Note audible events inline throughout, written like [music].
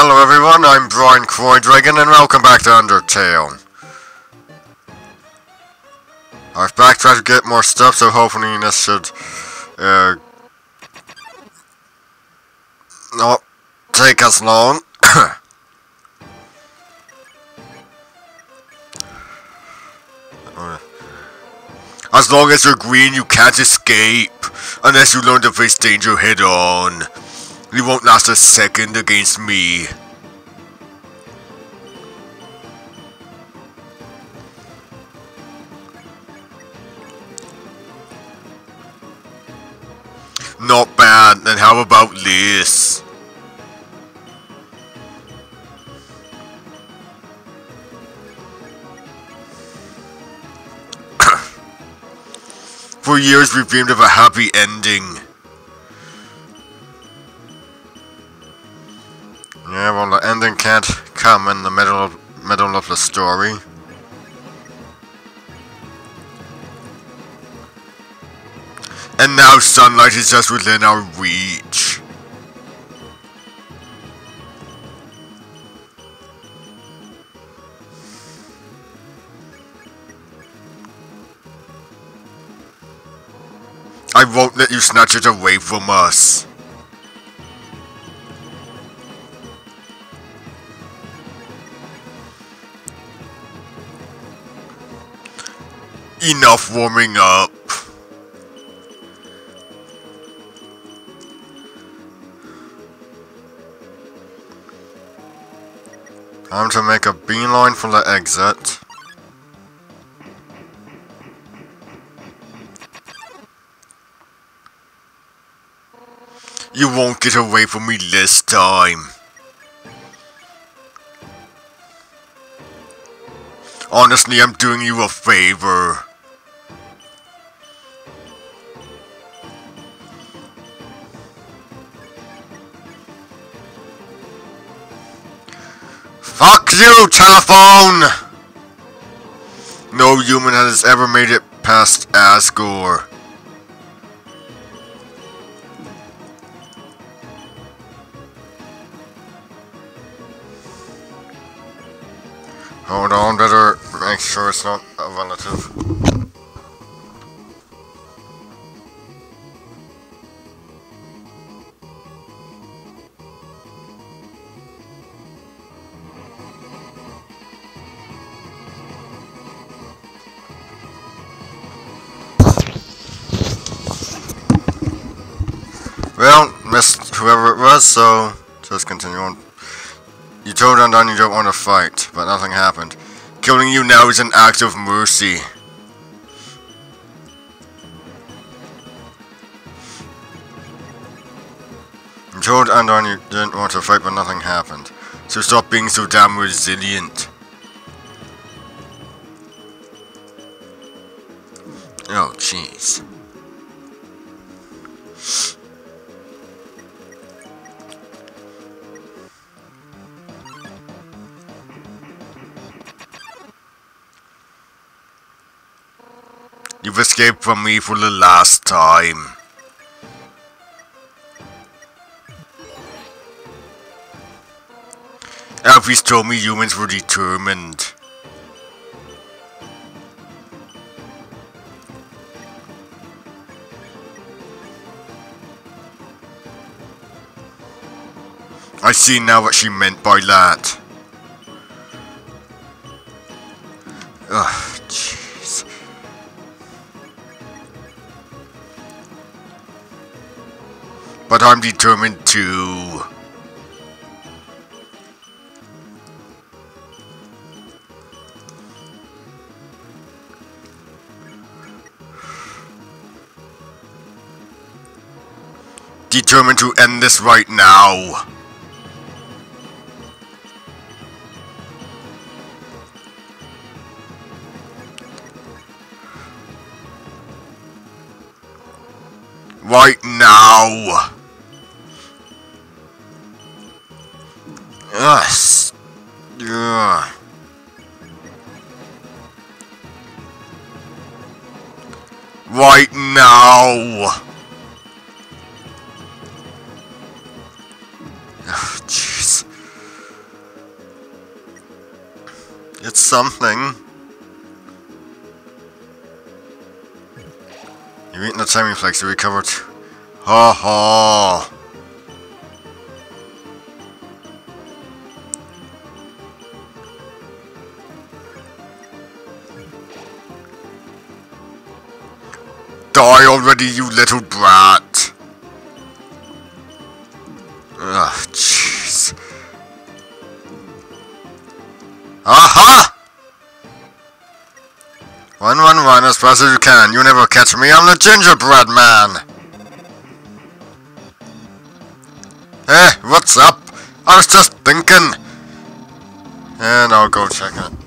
Hello everyone, I'm Bryan CroiDragon and welcome back to Undertale. I've backtracked to get more stuff, so hopefully this should uh, not take us long. [coughs] As long as you're green, you can't escape. Unless you learn to face danger head on. You won't last a second against me. Not bad, then how about this? [coughs] For years we've dreamed of a happy ending. Yeah, well the ending can't come in the middle of, middle of the story. And now sunlight is just within our reach. I won't let you snatch it away from us. Enough warming up. Time to make a beeline for the exit. You won't get away from me this time. Honestly, I'm doing you a favor. Fuck you, telephone! No human has ever made it past Asgore. Hold on, better make sure it's not a relative. So just continue on. You told Undyne you don't want to fight, but nothing happened. Killing you now is an act of mercy. You told Undyne you didn't want to fight, but nothing happened. So stop being so damn resilient. Oh, jeez. You've escaped from me for the last time. Alphys told me humans were determined. I see now what she meant by that. I'm determined to. Determined to end this right now. Right now. Something. You've eaten the Temmie Flakes, you recovered. Ha ha! Die already, you little brat! As fast as you can. You never catch me. I'm the gingerbread man. Eh, what's up? I was just thinking. And I'll go check it.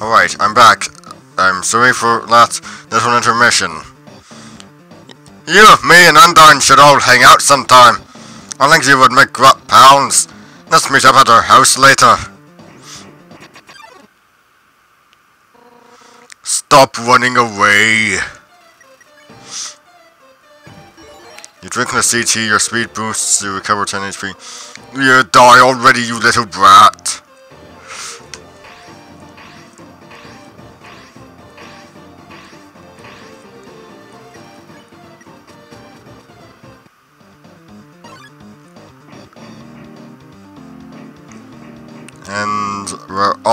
Alright, I'm back. I'm sorry for that little intermission. You, me, and Undyne should all hang out sometime. I think you would make great pounds. Let's meet up at our house later. Stop running away. You drink the Sea Tea, your speed boosts, you recover 10 HP. You die already, you little brat.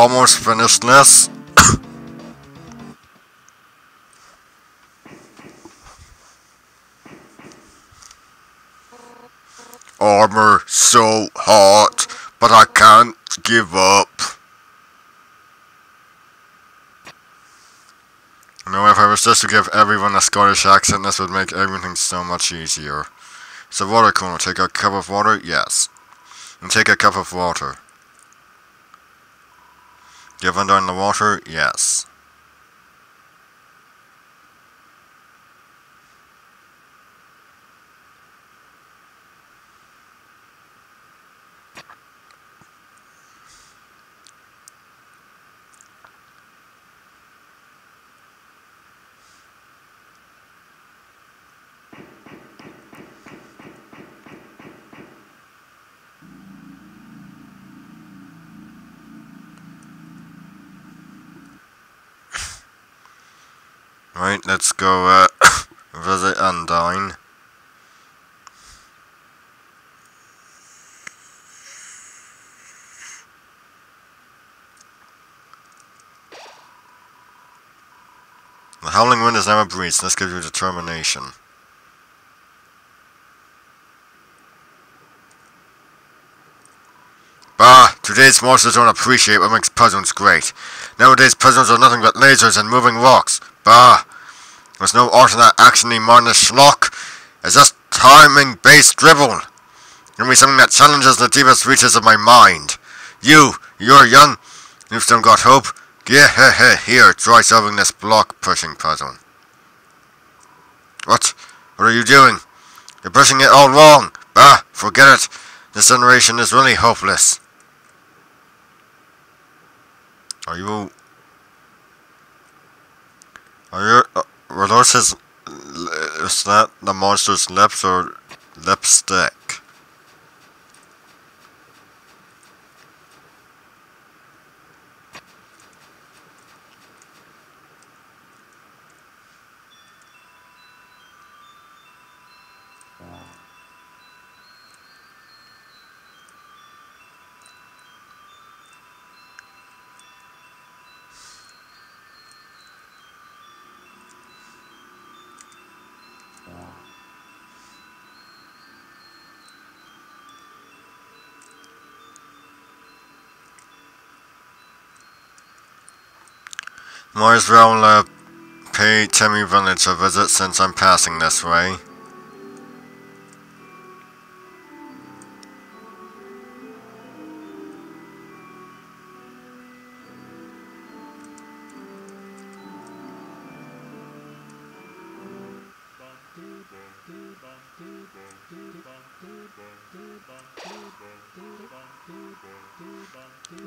Almost finished this. Armor so hot, but I can't give up. Now if I was just to give everyone a Scottish accent, this would make everything so much easier. So water cooler, take a cup of water? Yes. And take a cup of water. Give Undyne the water? Yes. Right, let's go uh, [coughs] visit Undyne. The Howling Wind is now a breeze, let's give you determination. Today's monsters don't appreciate what makes puzzles great. Nowadays puzzles are nothing but lasers and moving rocks. Bah, there's no art in that actiony mindless schlock. It's just timing-based dribble. Give me something that challenges the deepest reaches of my mind. You, you're young. You've still got hope. Yeah, here, try solving this block-pushing puzzle. What? What are you doing? You're pushing it all wrong. Bah, forget it. This generation is really hopeless. Are you... Are you... Uh, those. Is that the monster's lips or lipstick? Might as well uh, pay Temmie Village a visit since I'm passing this way.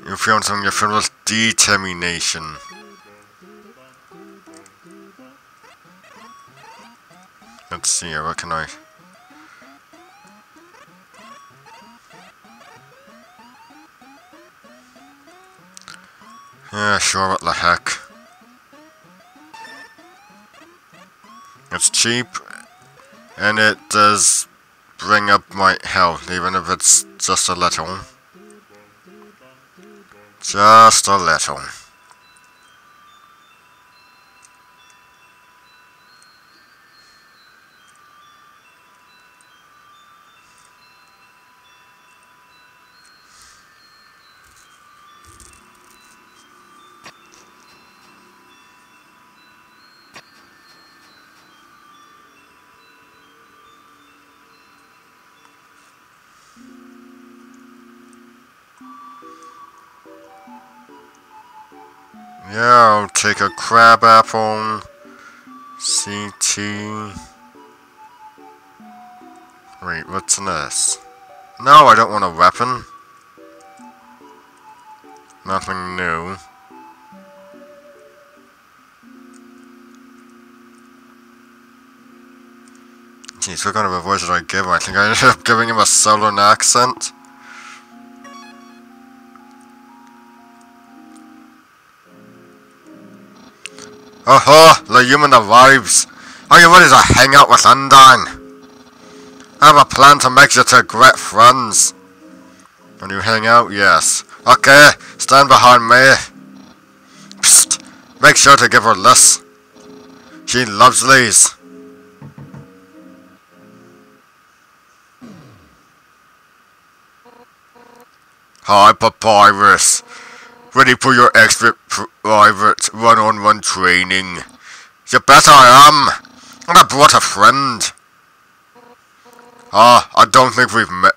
You're feeling something you're filled determination. See what can I... Yeah, sure, what the heck. It's cheap, and it does bring up my health, even if it's just a little. Just a little. Take a crab apple. Sea Tea. Wait, what's in this? No, I don't want a weapon. Nothing new. Geez, what kind of a voice did I give him? I think I ended up giving him a southern accent. Oh the human arrives. Are you ready to hang out with Undyne? I have a plan to make you two great friends. When you hang out, yes. Okay, stand behind me. Psst, make sure to give her this. She loves these. Hi, Papyrus. Ready for your extra private one-on-one -on -one training. You bet I am. And I brought a friend. Ah, I don't think we've met.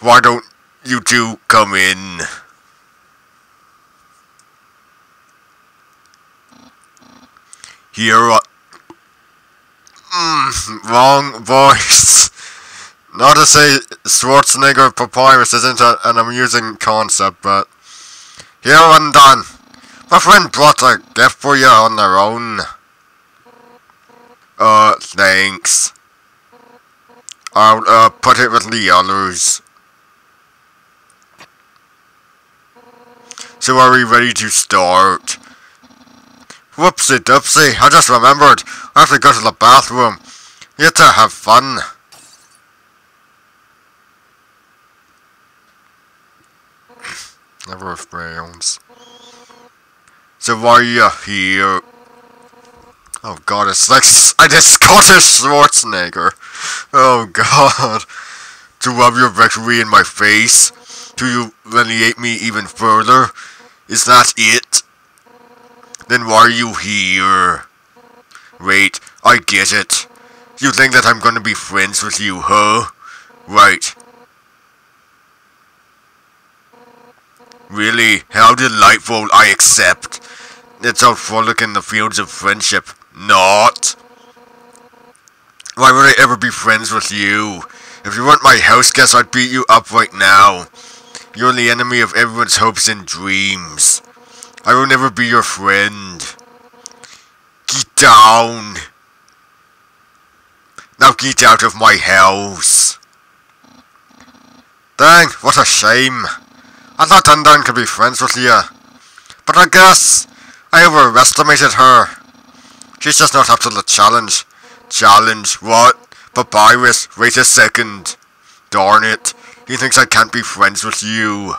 Why don't you two come in? Here, uh, mm, wrong voice. Not to say Schwarzenegger Papyrus isn't a, an amusing concept, but here and done. My friend brought a gift for you on their own. Uh, thanks. I'll, uh, put it with the others. So are we ready to start? Whoopsie doopsie, I just remembered. I have to go to the bathroom. You have to have fun. Never crayons. So why are you here? Oh god, it's like I did Scottish Schwarzenegger. Oh god. To rub your victory in my face? To humiliate me even further? Is that it? Then why are you here? Wait, I get it. You think that I'm gonna be friends with you, huh? Right. Really? How delightful, I accept. Let's all frolic in the fields of friendship. Not. Why would I ever be friends with you? If you weren't my house guest, I'd beat you up right now. You're the enemy of everyone's hopes and dreams. I will never be your friend. Get down. Now get out of my house. Dang, what a shame. I thought Dun could be friends with you. But I guess I overestimated her. She's just not up to the challenge. Challenge? What? Papyrus, wait a second. Darn it. He thinks I can't be friends with you.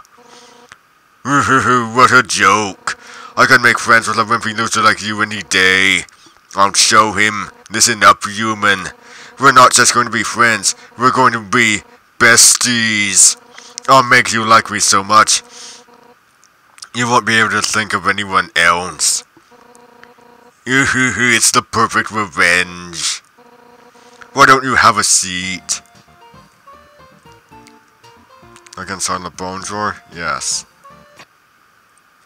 [laughs] what a joke. I can make friends with a wimpy loser like you any day. I'll show him. Listen up, human. We're not just going to be friends. We're going to be besties. I'll make you like me so much. You won't be able to think of anyone else. it's the perfect revenge. Why don't you have a seat? Like inside the bone drawer? Yes.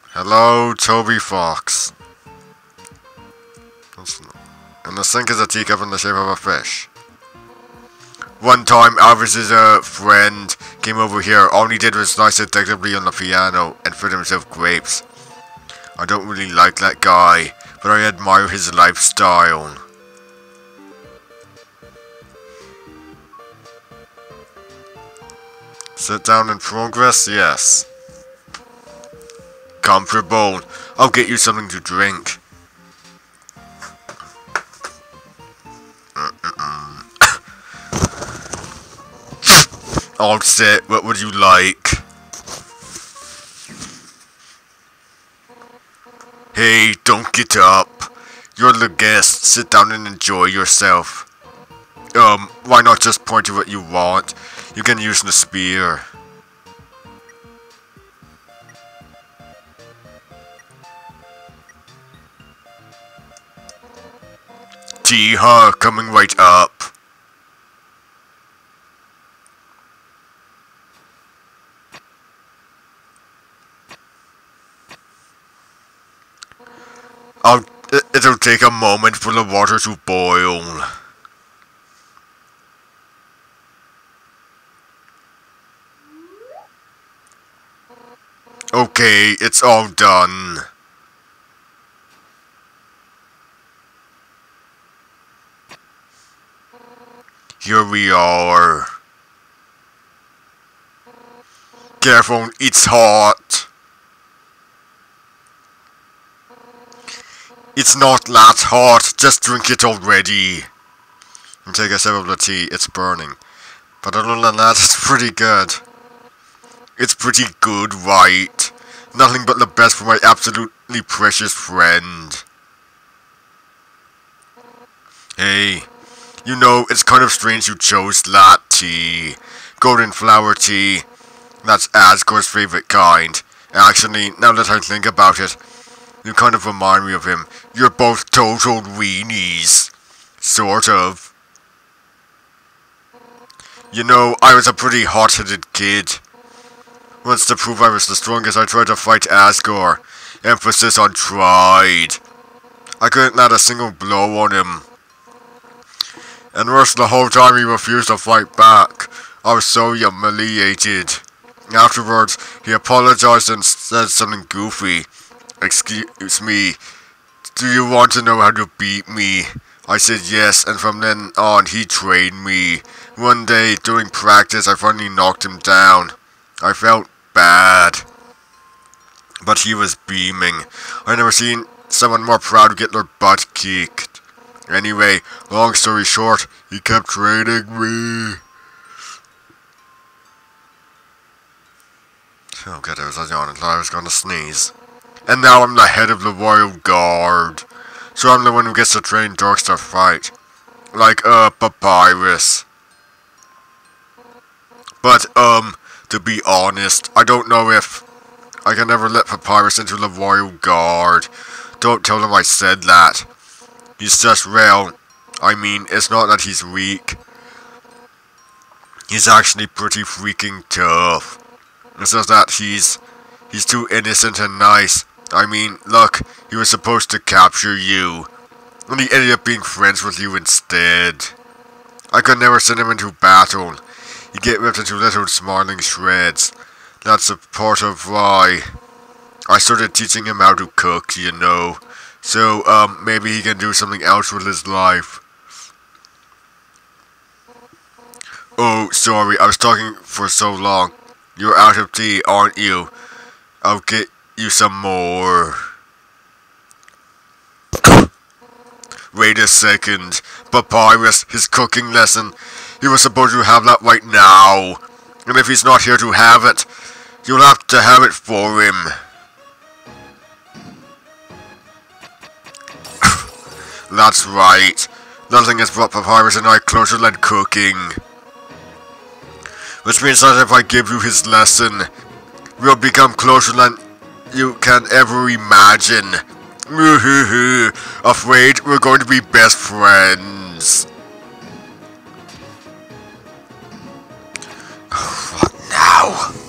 Hello, Toby Fox. And the sink is a teacup in the shape of a fish. One time, Alphys's uh, friend came over here. All he did was slice addictively on the piano and fed himself grapes. I don't really like that guy, but I admire his lifestyle. Sit down in progress? Yes. Comfortable. I'll get you something to drink. Set. What would you like? Hey, don't get up. You're the guest. Sit down and enjoy yourself. Um, why not just point to what you want? You can use the spear. T-Ha, coming right up. I'll, it'll take a moment for the water to boil. Okay, it's all done. Here we are. Careful, it's hot. It's not that hot, just drink it already. And take a sip of the tea, it's burning. But other than that, [laughs] it's pretty good. It's pretty good, right? Nothing but the best for my absolutely precious friend. Hey, you know, it's kind of strange you chose that tea. Golden flower tea. That's Asgore's favorite kind. Actually, now that I think about it, you kind of remind me of him. You're both total weenies. Sort of. You know, I was a pretty hot-headed kid. Once to prove I was the strongest, I tried to fight Asgore. Emphasis on tried. I couldn't land a single blow on him. And worse, the whole time he refused to fight back. I was so humiliated. Afterwards, he apologized and said something goofy. Excuse me, do you want to know how to beat me? I said yes, and from then on, he trained me. One day, during practice, I finally knocked him down. I felt bad. But he was beaming. I never seen someone more proud to get their butt kicked. Anyway, long story short, he kept training me. Oh god, I was yawning. I was gonna sneeze. And now I'm the head of the Royal Guard. So I'm the one who gets to train dorks to fight. Like, uh, Papyrus. But, um, to be honest, I don't know if I can ever let Papyrus into the Royal Guard. Don't tell him I said that. He's just real. I mean, it's not that he's weak. He's actually pretty freaking tough. It's just that he's... He's too innocent and nice. I mean, look, he was supposed to capture you. And he ended up being friends with you instead. I could never send him into battle. He'd get ripped into little smarling shreds. That's a part of why I started teaching him how to cook, you know. So, um, maybe he can do something else with his life. Oh, sorry, I was talking for so long. You're out of tea, aren't you? I'll get you some more. Wait a second. Papyrus, his cooking lesson. He was supposed to have that right now. And if he's not here to have it, you'll have to have it for him. [coughs] That's right. Nothing has brought Papyrus and I closer than cooking. Which means that if I give you his lesson, we'll become closer than you can ever imagine. [laughs] Afraid we're going to be best friends. [sighs] what now?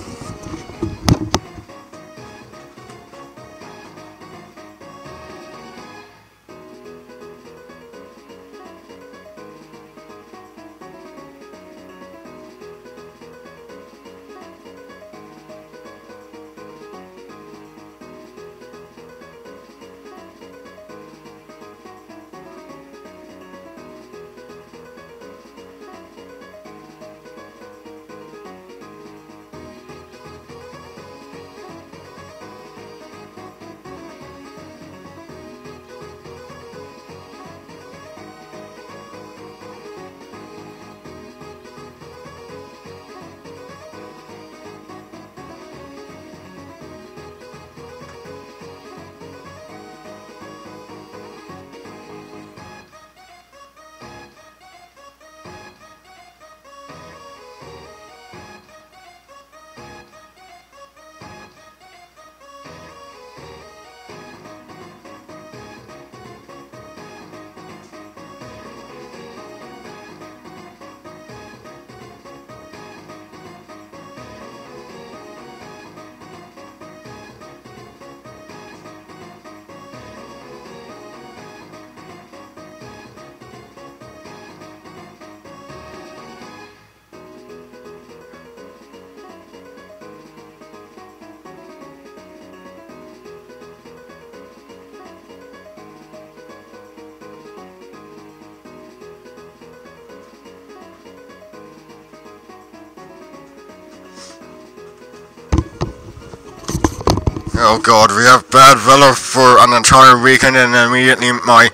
Oh god, we have bad weather for an entire weekend and immediately my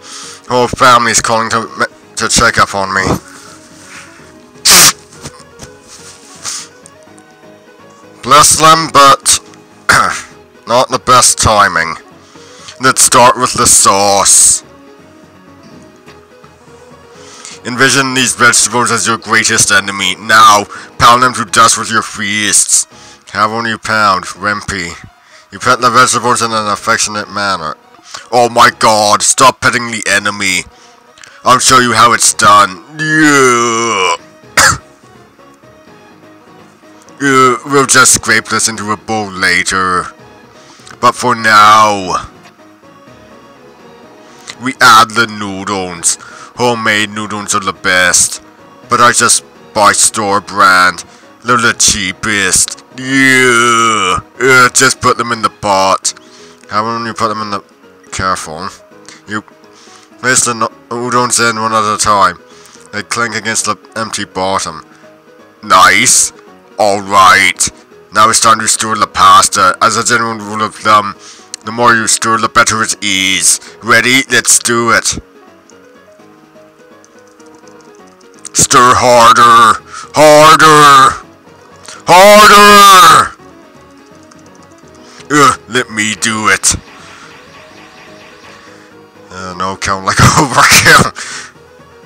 whole family's calling to to check up on me. Bless them, but [coughs] not the best timing. Let's start with the sauce. Envision these vegetables as your greatest enemy. Now, pound them to dust with your fists. Have on you pound, Rempy. You pet the vegetables in an affectionate manner. Oh my god, stop petting the enemy. I'll show you how it's done. [coughs] Yeah. We'll just scrape this into a bowl later. But for now, we add the noodles. Homemade noodles are the best. But I just buy store brand. They're the cheapest. Yeah, yeah, just put them in the pot. How when you put them in the... Careful. You the udons oh, in one at a time. They clink against the empty bottom. Nice. Alright. Now it's time to stir the pasta. As a general rule of thumb, the more you stir, the better it is. Ready? Let's do it. Stir harder. Harder. Harder! Ugh, let me do it. Uh, no count like [laughs] overkill.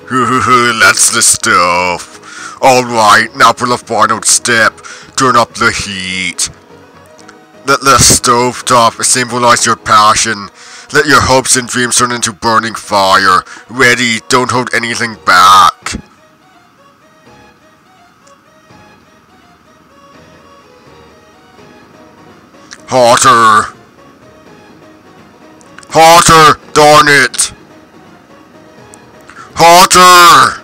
[laughs] That's the stuff. Alright, now for the final step. Turn up the heat. Let the stove top symbolize your passion. Let your hopes and dreams turn into burning fire. Ready, don't hold anything back. Hotter. Hotter, darn it. Hotter.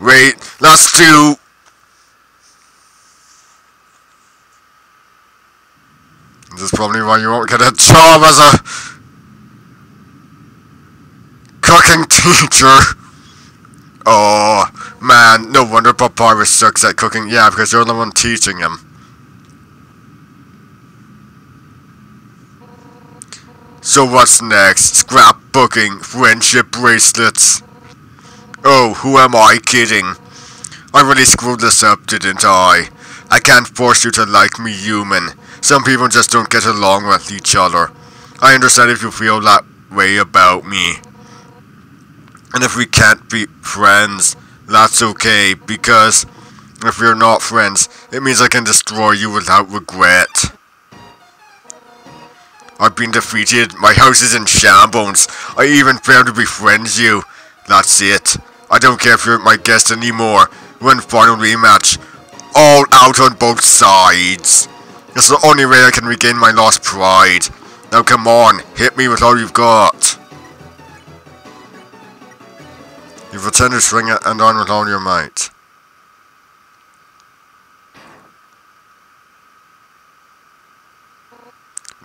Wait, that's two. This is probably why you won't get a job as a cooking teacher. Oh, man, no wonder Papyrus sucks at cooking. Yeah, because you're the one teaching him. So what's next? Scrapbooking, friendship bracelets. Oh, who am I kidding? I really screwed this up, didn't I? I can't force you to like me human. Some people just don't get along with each other. I understand if you feel that way about me. And if we can't be friends, that's okay, because if we're not friends, it means I can destroy you without regret. I've been defeated, my house is in shambles, I even failed to befriend you. That's it. I don't care if you're my guest anymore. One final rematch. All out on both sides. It's the only way I can regain my lost pride. Now come on, hit me with all you've got. You've returned to swing it and on with all your might.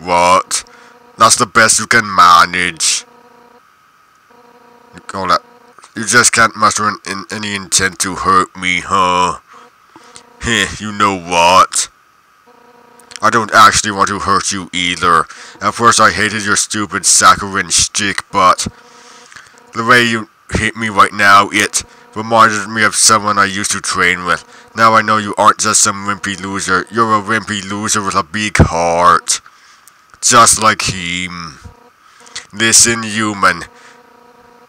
What? That's the best you can manage. You call that? You just can't muster in, in any intent to hurt me, huh? Heh, you know what? I don't actually want to hurt you either. At first I hated your stupid saccharine stick, but the way you hit me right now, it reminded me of someone I used to train with. Now I know you aren't just some wimpy loser. You're a wimpy loser with a big heart. Just like him. Mm, listen, human.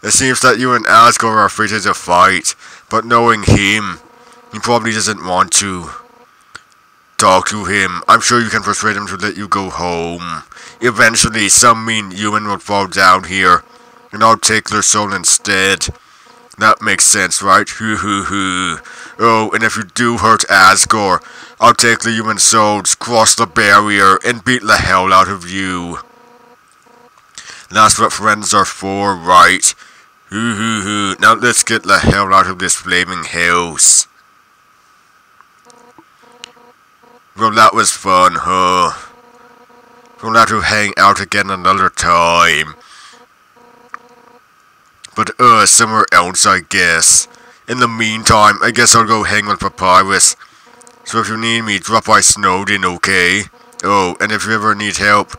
It seems that you and Asgore are afraid to fight, but knowing him, he probably doesn't want to. Talk to him. I'm sure you can persuade him to let you go home. Eventually, some mean human will fall down here, and I'll take their soul instead. That makes sense, right? Hoo hoo hoo. Oh, and if you do hurt Asgore, I'll take the human souls, cross the barrier, and beat the hell out of you. That's what friends are for, right? Hoo hoo hoo. Now let's get the hell out of this flaming house. Well, that was fun, huh? We'll have to hang out again another time. But, uh, somewhere else, I guess. In the meantime, I guess I'll go hang with Papyrus. So if you need me, drop by Snowdin, okay? Oh, and if you ever need help,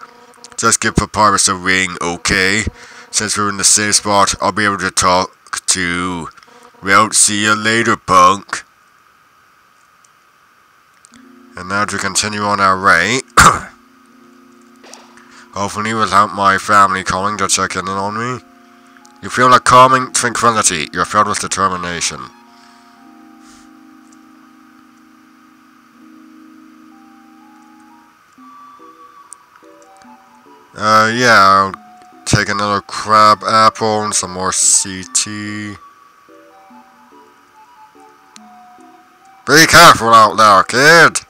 just give Papyrus a ring, okay? Since we're in the same spot, I'll be able to talk to... Well, see you later, punk. And now to continue on our way. [coughs] Hopefully without my family calling to check in on me. You feel like calming tranquility. You're filled with determination. Uh, yeah, I'll take another crab apple and some more Sea Tea. Be careful out there, kid!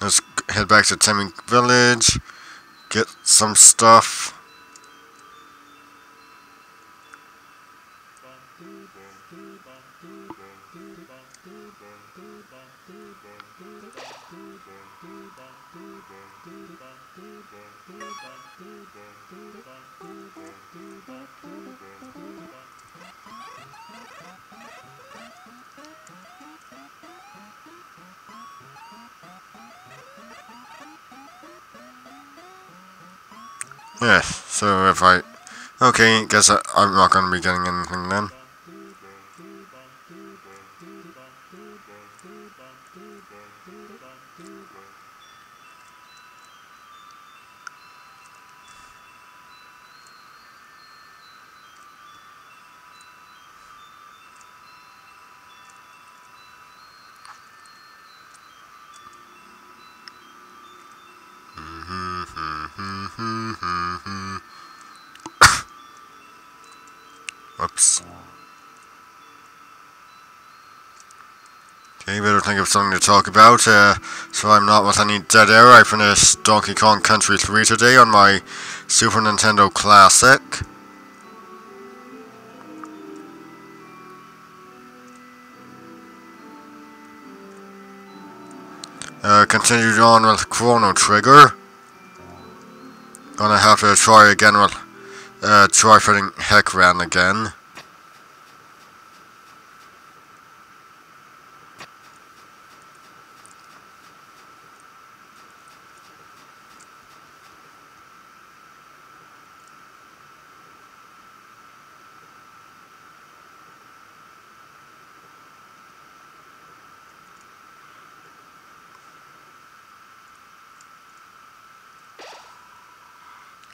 Let's head back to Temmie Village, get some stuff. I... Okay, guess I, I'm not going to be getting anything then. Okay, better think of something to talk about. Uh, so I'm not with any dead air. I finished Donkey Kong Country 3 today on my Super Nintendo Classic. Uh, continued on with Chrono Trigger. Gonna have to try again with uh, try fighting Heckran again.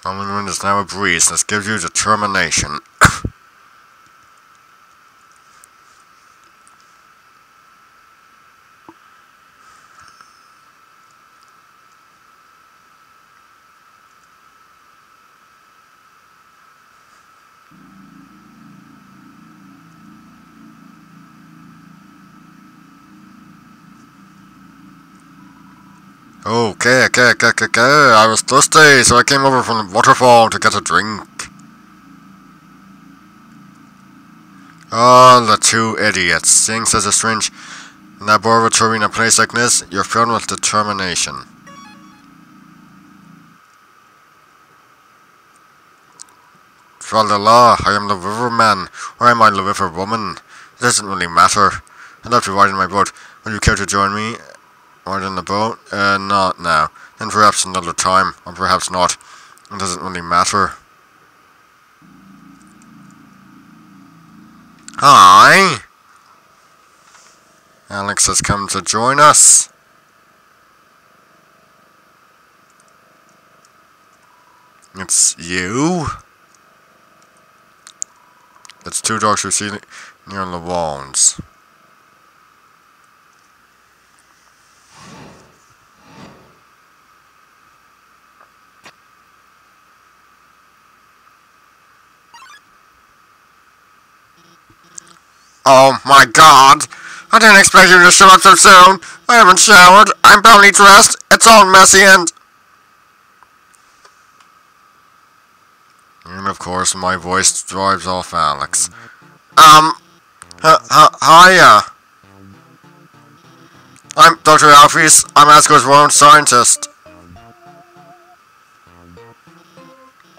Common wind is now a breeze. This gives you determination. Okay, okay, okay, okay. I was thirsty, so I came over from the waterfall to get a drink. Oh, the two idiots. Seeing such a strange laboratory in a place like this, you're filled with determination. The law, I am the riverman, or am I the river woman? It doesn't really matter. I'd love to ride in my boat. Would you care to join me? Ride in the boat? Uh, not now. Then perhaps another time, or perhaps not. It doesn't really matter. Hi! Alex has come to join us. It's you? It's two dogs who see near the walls. Oh my god! I didn't expect you to show up so soon! I haven't showered, I'm barely dressed, it's all messy and... And of course my voice drives off Alex. Um, hiya! I'm Dr. Alphys, I'm Asgore's world scientist.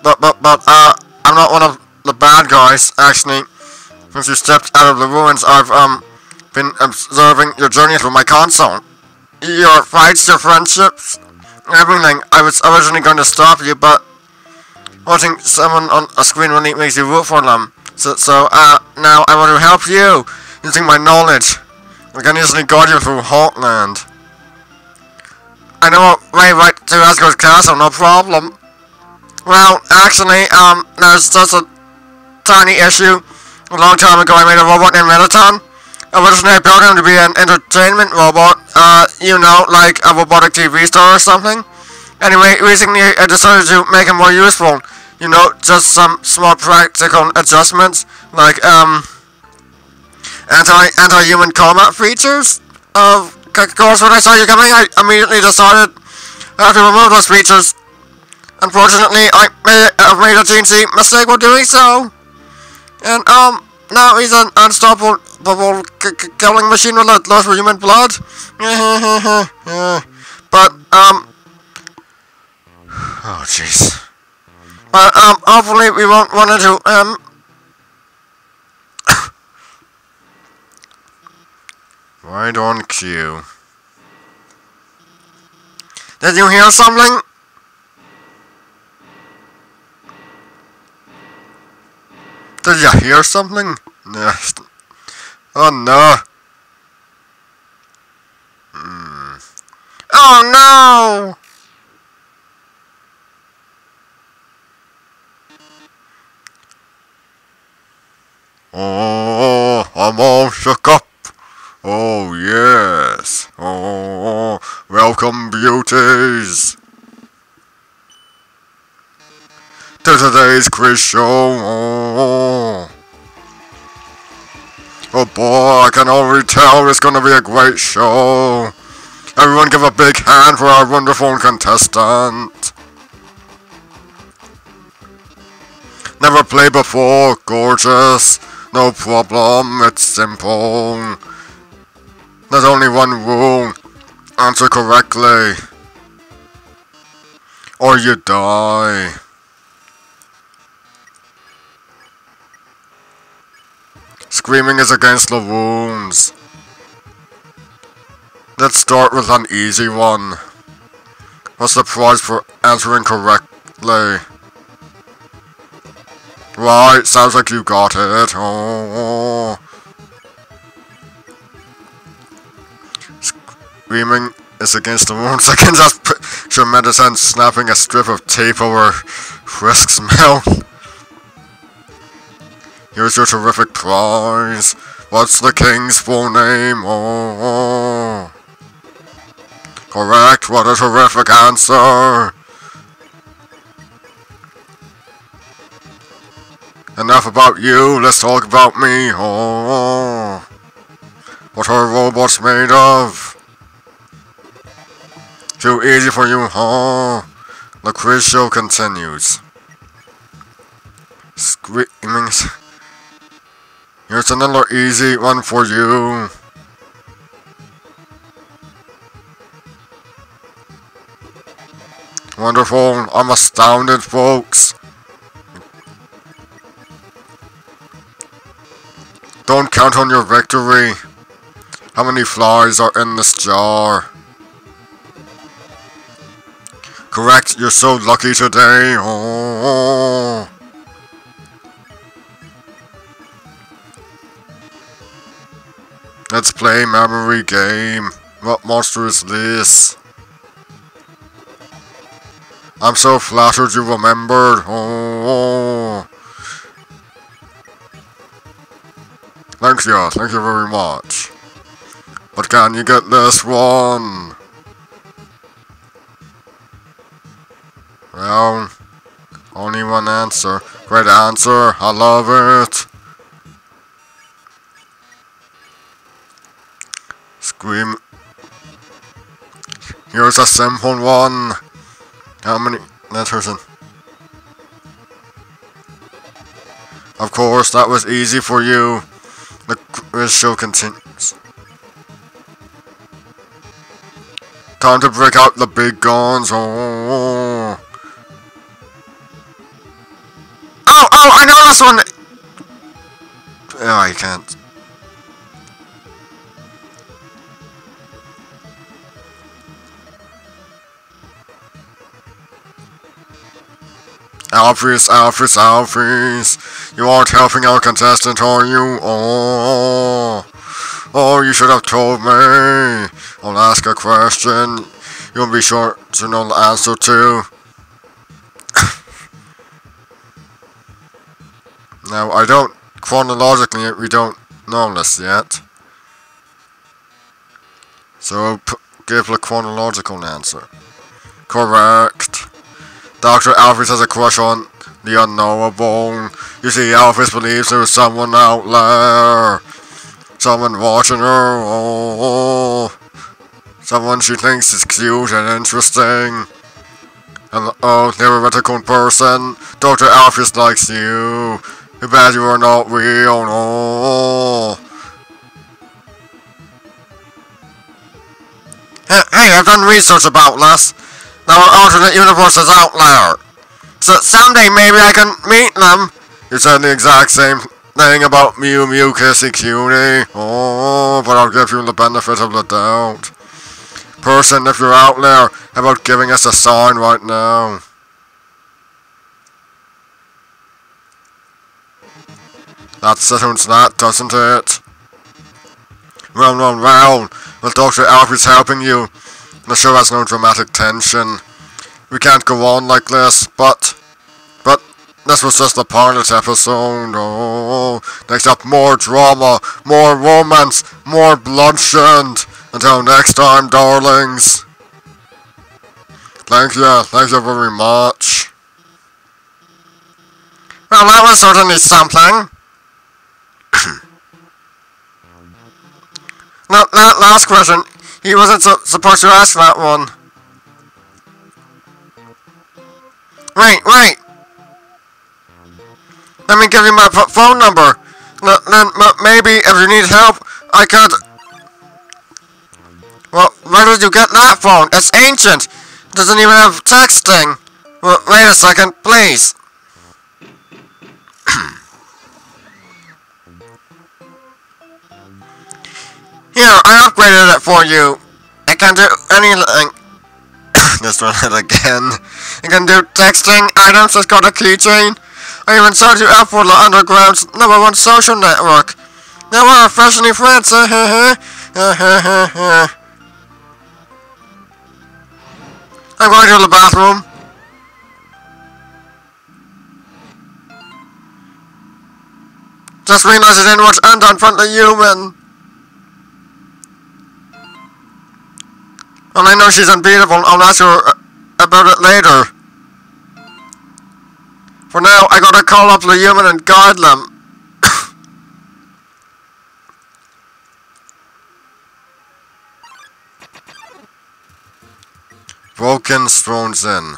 But, but, but, uh, I'm not one of the bad guys, actually. Since you stepped out of the ruins, I've, um, been observing your journey through my console. Your fights, your friendships, everything. I was originally going to stop you, but watching someone on a screen really makes you root for them. So, so, uh, now I want to help you, using my knowledge. I can easily guide you through Hotland. I know a way right to Asgore's castle, no problem. Well, actually, um, there's just a tiny issue. A long time ago, I made a robot named Mettaton. Originally, I him to be an entertainment robot, uh, you know, like a robotic TV star or something. Anyway, recently I decided to make him more useful. You know, just some small practical adjustments, like, um, anti, anti-human combat features. Of course, when I saw you coming, I immediately decided I have to remove those features. Unfortunately, I may have made a teensy mistake while doing so. And, um, now he's an unstoppable killing machine with a loss for human blood. [laughs] but, um, oh, jeez. But, um, hopefully we won't run into, um, right on cue. Did you hear something? Did you hear something? Yes. Oh no. Hmm. Oh no! Oh, I'm all shook up. Oh yes. Oh, welcome beauties. To today's quiz show. Oh. Boy, I can already tell it's gonna be a great show. Everyone give a big hand for our wonderful contestant. Never played before, gorgeous. No problem, it's simple. There's only one rule. Answer correctly. Or you die. Screaming is against the rules. Let's start with an easy one. What's the prize for answering correctly? Right, sounds like you got it. Oh. Screaming is against the rules. I can just picture Mettaton snapping a strip of tape over Frisk's [laughs] mouth. Here's your terrific prize. What's the king's full name? Oh. Correct, what a terrific answer. Enough about you, let's talk about me. Oh, what are robots made of? Too easy for you, huh? The quiz show continues. Screaming. Here's another easy one for you. Wonderful. I'm astounded, folks. Don't count on your victory. How many flies are in this jar? Correct, you're so lucky today. Oh. Let's play memory game. What monster is this? I'm so flattered you remembered. Oh. Thank you, thank you very much. But can you get this one? Well, only one answer. Great answer, I love it. Scream. Here's a simple one. How many letters in? Of course, that was easy for you. The quiz show continues. Time to break out the big guns. Oh, oh, oh I know this one. Oh, I can't. Alphys, Alphys, Alphys. You aren't helping our contestant, are you? Oh. Oh, you should have told me. I'll ask a question. You'll be sure to know the answer to. [laughs] now, I don't, chronologically, we don't know this yet. So, give the chronological answer. Correct. Dr. Alphys has a crush on the unknowable. You see, Alphys believes there's someone out there. Someone watching her. Oh, someone she thinks is cute and interesting. And oh, theoretical person. Dr. Alphys likes you. Too bad you are not real. Oh. Hey, I've done research about this. There are alternate universes out there. So someday maybe I can meet them. You said the exact same thing about Mew Mew Kissy Cutie. Oh, but I'll give you the benefit of the doubt. Person, if you're out there, how about giving us a sign right now? That settles that, doesn't it? Well, well, well. Well, Dr. Alphys's helping you. The show has no dramatic tension. We can't go on like this, but... But, this was just a pilot episode. Oh, next up, more drama, more romance, more bloodshed. Until next time, darlings. Thank you, thank you very much. Well, that was certainly something. [clears throat] no, that last question, he wasn't so, supposed to ask that one. Wait, wait. Let me give you my phone number. Then maybe if you need help, I could... Well, where did you get that phone? It's ancient. Doesn't even have texting. Well, wait a second, please. [clears throat] Here, I upgraded it for you. It can do anything. [coughs] Just run it again. You can do texting, items, it's got a keychain. I even signed you up for the Underground's number one social network. Now we're officially friends, uh -huh. Uh -huh. I'm going to the bathroom. Just realized I didn't watch Undyne Friendly Human. And I know she's unbeatable. I'll ask her uh, about it later. For now, I gotta call up the human and guard them. [coughs] Vulkin thrones in.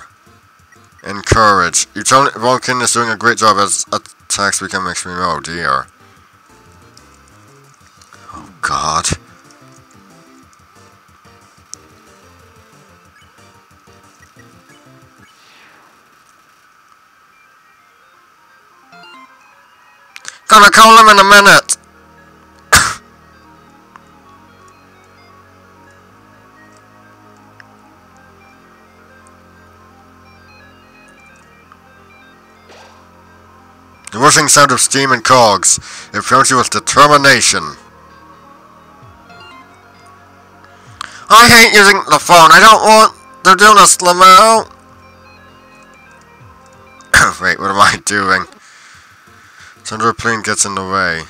Encourage. You tell me Vulkin is doing a great job as attacks become extreme. Oh dear. Oh god. Gonna call him in a minute. the rushing sound of steam and cogs. It fills you with determination. I hate using the phone. I don't want to do this, Lamau. [coughs] Wait, what am I doing? Tsunderplane gets in the way.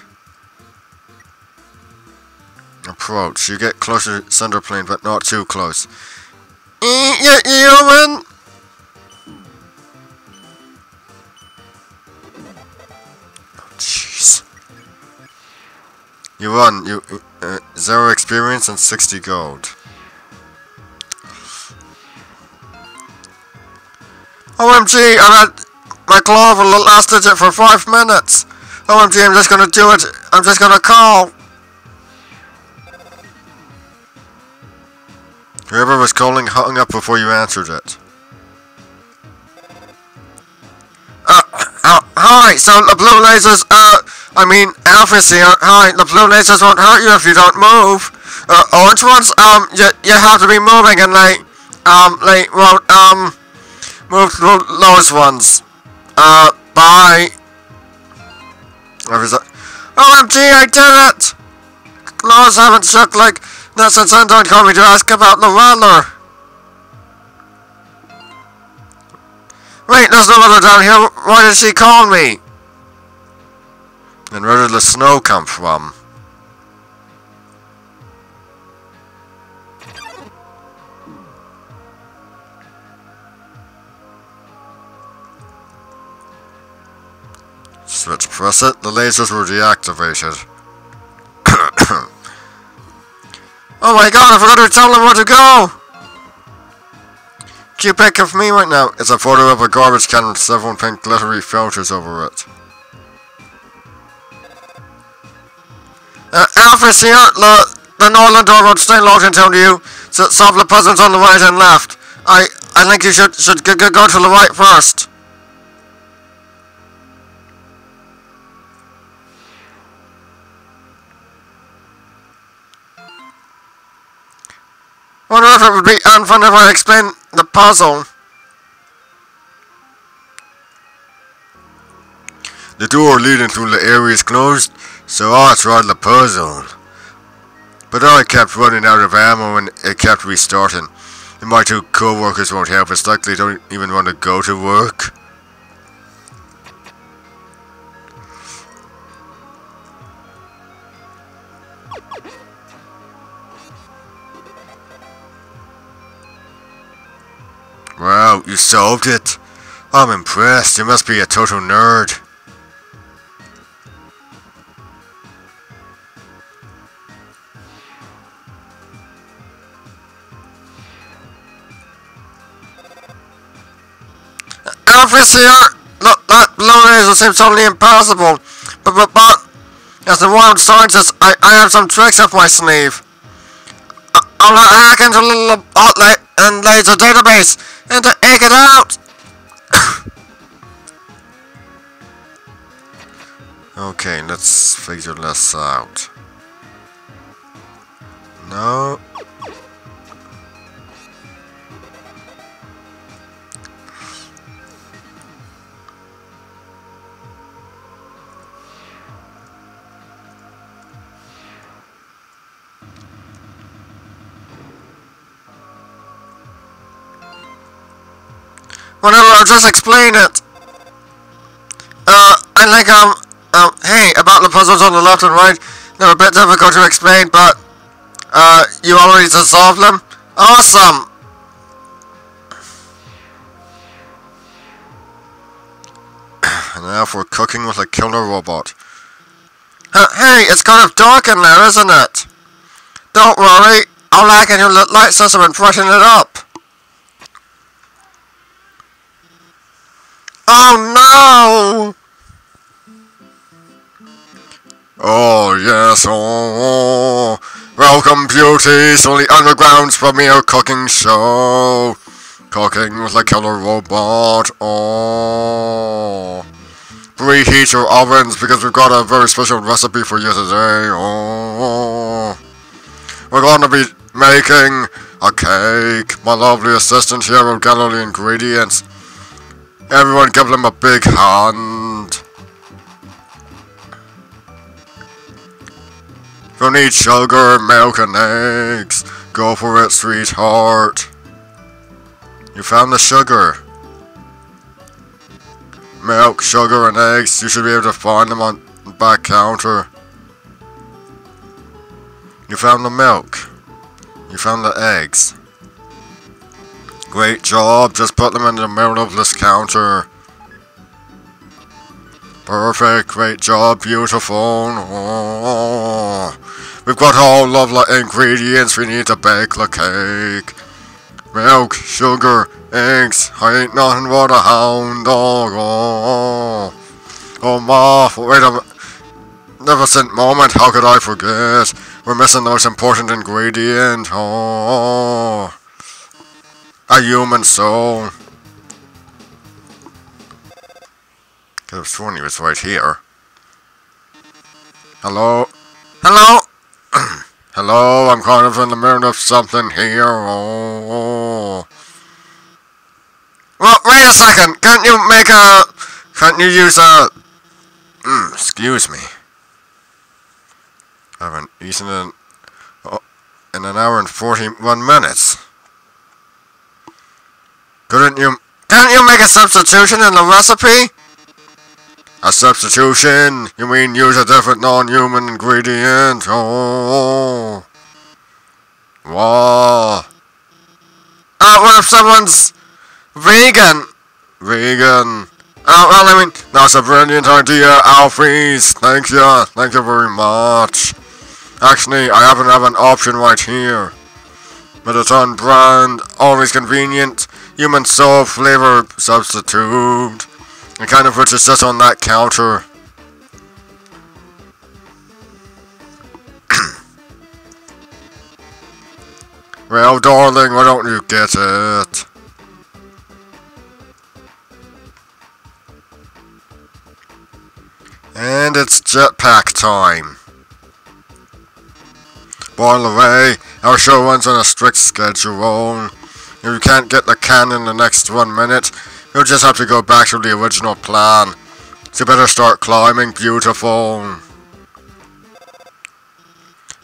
Approach. You get closer to Tsunderplane, but not too close. Eat you human! Jeez. You won. You uh, zero experience and 60 gold. OMG, I'm at my glove lasted it for five minutes. OMG, I'm just gonna do it. I'm just gonna call. Whoever was calling hung up before you answered it. Uh, uh, hi, so the blue lasers, uh, I mean, Alphys here. Hi, the blue lasers won't hurt you if you don't move. Uh, orange ones, um, you, you have to be moving and like, um, like, well, um, move those ones. Uh, bye. OMG, I did it! Claws haven't shook like since Anton called me to ask about the weather. Wait, there's no weather down here. Why did she call me? And where did the snow come from? Switch press it, the lasers were deactivated. [coughs] oh my god, I forgot to tell them where to go! Keep back of me right now. It's a photo of a garbage can with several pink glittery filters over it. Uh, Alphys here, the, the Northern door road stay locked until you so solve the puzzles on the right and left. I I think you should should go to the right first. Wonder if it would be unfun if I explain the puzzle. The door leading through the area is closed, so I tried the puzzle. But I kept running out of ammo and it kept restarting. And my two co-workers won't help. It's like they don't even want to go to work. Wow, you solved it. I'm impressed. You must be a total nerd. Obviously, look, that blue laser seems totally impossible. But, but, but, as a wild scientist, I, I have some tricks up my sleeve. I'll hack into a little hot and laser database and to egg it out. okay, let's figure this out. No. Whatever, I'll just explain it. Uh, I like, um, um, hey, about the puzzles on the left and right, they're a bit difficult to explain, but, uh, you already solved them? Awesome! [coughs] now for cooking with a killer robot. Uh, hey, it's kind of dark in there, isn't it? Don't worry, I'll hack in your light system and brighten it up. Oh no! Oh yes, oh, oh. welcome beauties to the underground's premiere cooking show. Cooking with a killer robot, oh. Preheat your ovens because we've got a very special recipe for you today, oh. We're going to be making a cake. My lovely assistant here will gather the ingredients. Everyone give them a big hand. You need sugar, milk, and eggs. Go for it, sweetheart. You found the sugar. Milk, sugar, and eggs. You should be able to find them on the back counter. You found the milk. You found the eggs. Great job, just put them in the middle of this counter. Perfect, great job, beautiful. Oh, we've got all the ingredients we need to bake the cake. Milk, sugar, eggs, I ain't nothing but a hound dog. Oh, oh ma, wait a magnificent moment, how could I forget? We're missing the most important ingredient. Oh. A human soul. Could have sworn he was right here. Hello? Hello? [clears throat] Hello, I'm kind of in the middle of something here. Oh. Well, wait a second. Can't you make a... Can't you use a... Mm, excuse me. I haven't eaten in, oh, in an hour and 41 minutes. Couldn't you... Can't you make a substitution in the recipe? A substitution? You mean use a different non-human ingredient? Oh. Wow. Uh, what if someone's vegan? Vegan. Oh, well, I mean, that's a brilliant idea, Alphys. Thank you. Thank you very much. Actually, I happen to have an option right here. But it's on brand, always convenient, human soul flavor substitute. And kind of puts it just on that counter. [clears throat] well, darling, why don't you get it? And it's jetpack time. By the way, our show runs on a strict schedule. If you can't get the can in the next one minute, you'll just have to go back to the original plan. So you better start climbing, beautiful.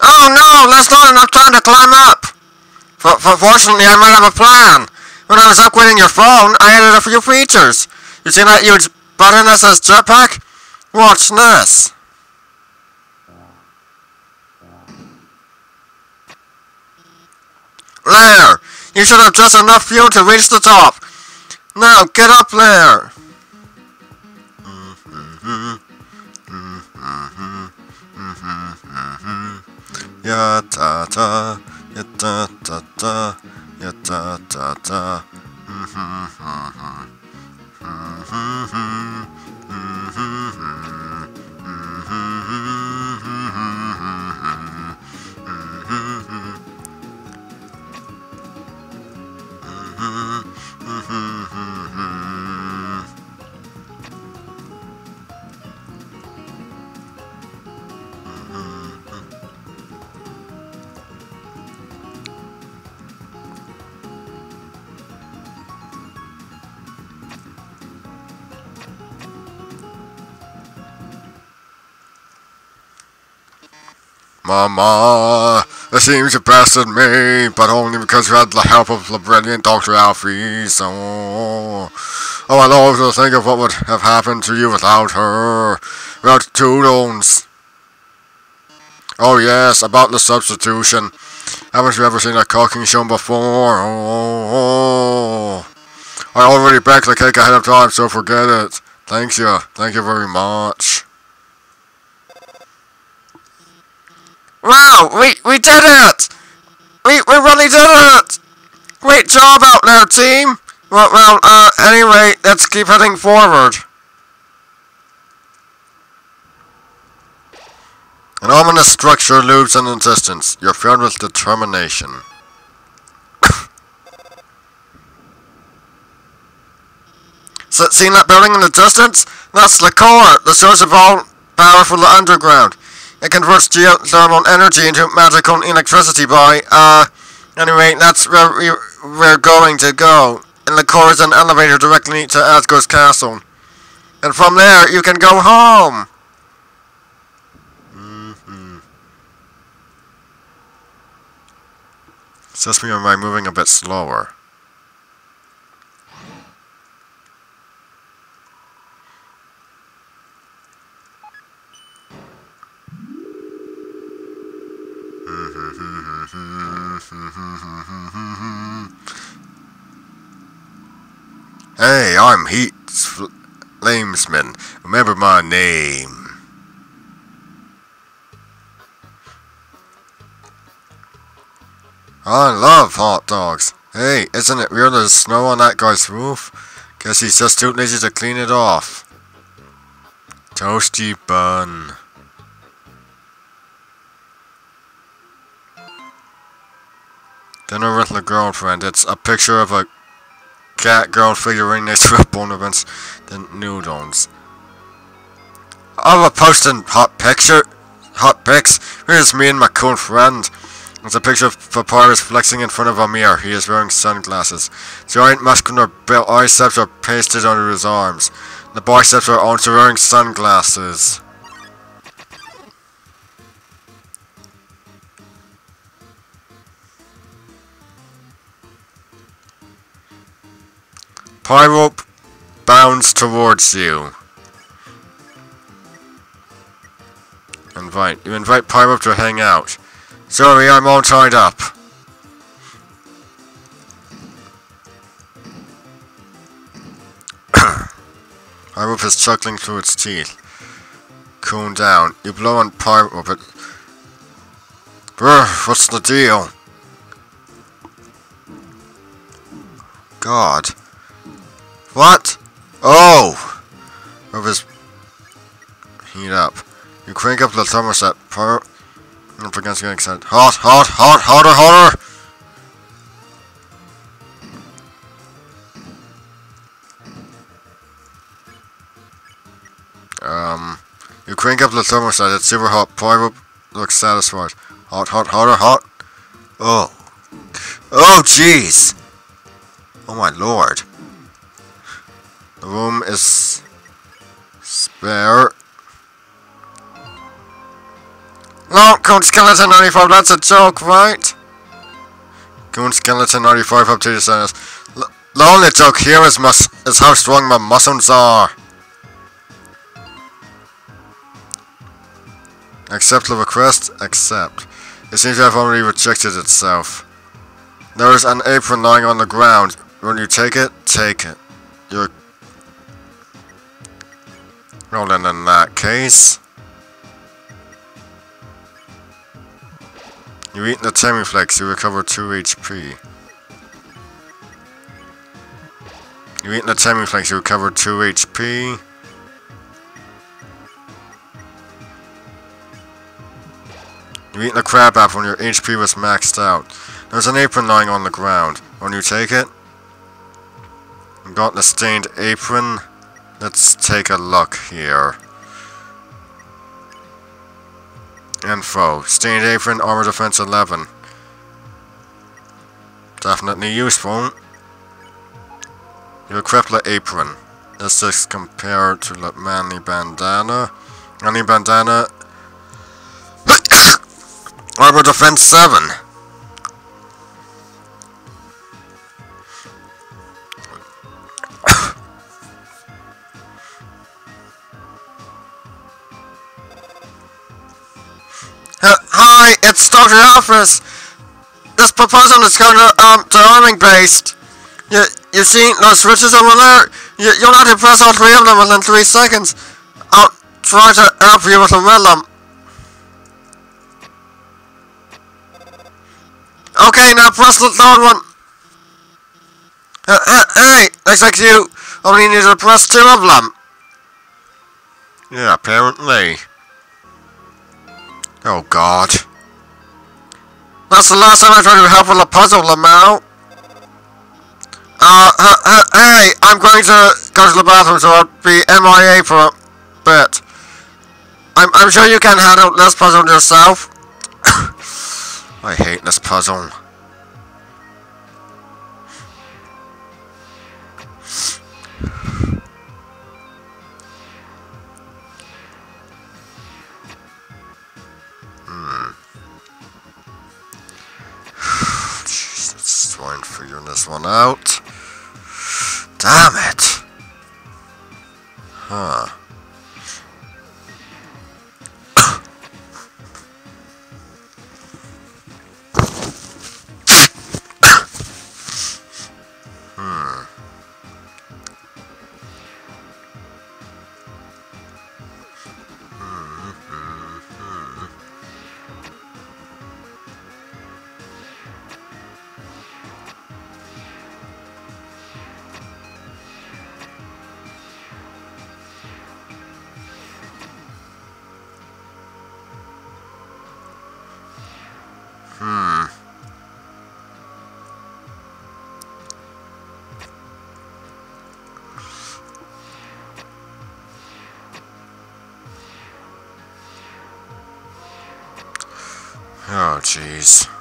Oh no, that's not enough time to climb up. For fortunately, I might have a plan. When I was upgrading your phone, I added a few features. You see that huge button that says jetpack? Watch this. There! You should have just enough fuel to reach the top. Now, get up there. [laughs] Ya ta ta, ya ta ta ta, ya ta ta ta. [laughs] Mama, it seems you bested me, but only because you had the help of the brilliant Dr. Alphys, so... Oh, I love to think of what would have happened to you without her. Without Toodles. Oh yes, about the substitution. Haven't you ever seen a cooking show before? Oh, I already baked the cake ahead of time, so forget it. Thank you. Thank you very much. Wow, we, we did it! We, we really did it! Great job out there, team! Well, well, uh, anyway, let's keep heading forward. An ominous structure looms in the distance. You're filled with determination. [laughs] so, that building in the distance? That's the core, the source of all power for the underground. It converts geothermal energy into magical electricity by, uh, anyway, that's where we, we're going to go. And the core is an elevator directly to Asgore's castle. And from there, you can go home. Mm-hmm. It's just me by moving a bit slower. Hey, I'm Heat Flamesman. Remember my name. I love hot dogs. Hey, isn't it weird there's snow on that guy's roof? Guess he's just too lazy to clean it off. Toasty bun. Dinner with a girlfriend. It's a picture of a cat girl figurine next to a bone events the noodles. I was posting hot picture hot pics. Here's me and my cool friend. It's a picture of Papyrus flexing in front of a mirror. He is wearing sunglasses. Giant muscular biceps are pasted under his arms. The biceps are also wearing sunglasses. Pyrope bounds towards you. Invite. You invite Pyrope to hang out. Sorry, I'm all tied up. [coughs] Pyrope is chuckling through its teeth. Cool down. You blow on Pyrope, but... Brr, [sighs] what's the deal? God. What? Oh! Of his heat up. You crank up the thermostat. Power up against getting excited. Hot, hot, hot, hotter, hotter! Um, you crank up the thermostat. It's super hot. Power looks satisfied. Hot, hot, hotter, hot. Oh. Oh, jeez! Oh my lord. Room is spare. No, CoolSkeleton95, that's a joke, right? CoolSkeleton95 up to the centers. The only joke here is, mus is how strong my muscles are. Accept the request? Accept. It seems to have already rejected itself. There is an apron lying on the ground. When you take it, take it. You're... Then in that case... You eat the Temmie Flakes, you recover 2 HP. You eat the Temmie Flakes, you recover 2 HP. You eat the crab apple when your HP was maxed out. There's an apron lying on the ground. When you take it, got the stained apron. Let's take a look here. Info. Stained apron, armor defense 11. Definitely useful. Your the apron. Let's just compare to the manly bandana. Manly bandana. [coughs] armor defense 7. Dr. Alphys. This proposal is going to, um, to arming based. You, you see those switches over there? You, you'll to press all three of them within three seconds. I'll try to help you with the rhythm. Okay, now press the third one. Uh, uh, hey, looks like you only need to press two of them. Yeah, apparently. Oh god. That's the last time I tried to help with a puzzle, Lamau. Uh, hey, I'm going to go to the bathroom, so I'll be MIA for a bit. I'm, I'm sure you can handle this puzzle yourself. [coughs] I hate this puzzle. Jeez, trying to figure this one out. Damn it! Huh. [coughs] Hmm. Jeez.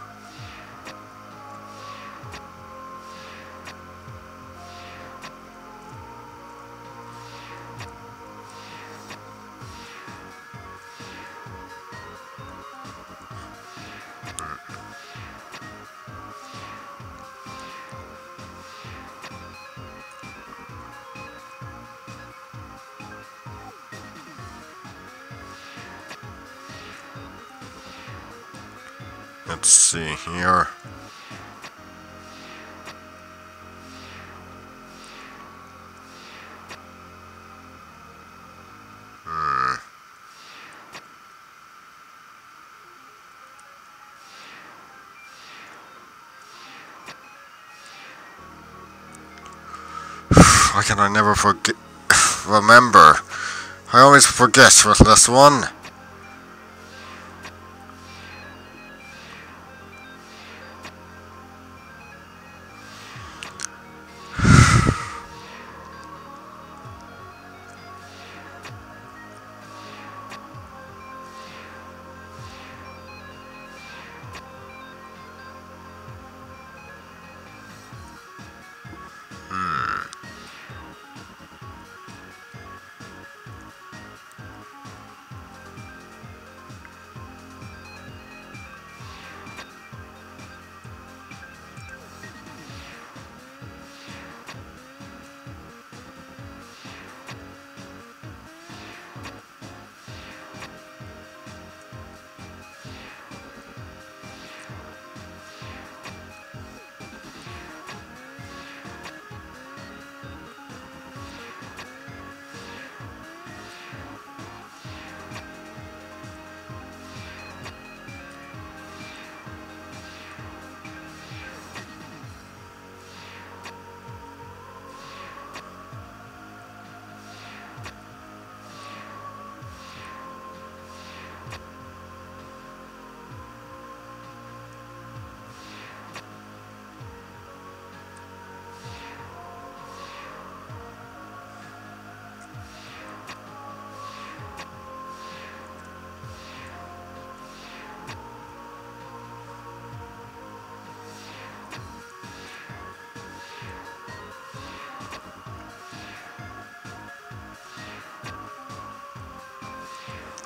Why can I never forget? [sighs] Remember. I always forget with this one.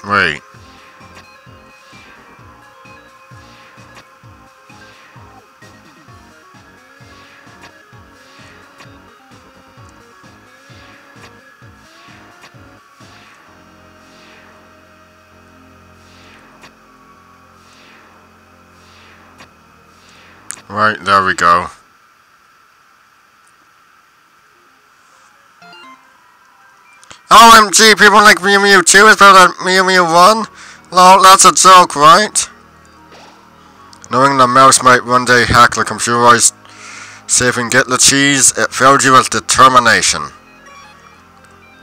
Wait. Right, there we go. OMG, people like Mew Mew 2 is better than Mew Mew 1? Lol, that's a joke, right? Knowing the mouse might one day hack the computerized safe and get the cheese, it filled you with determination.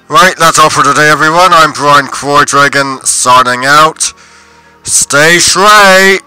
Right, that's all for today, everyone. I'm Bryan CroiDragon, signing out. Stay straight!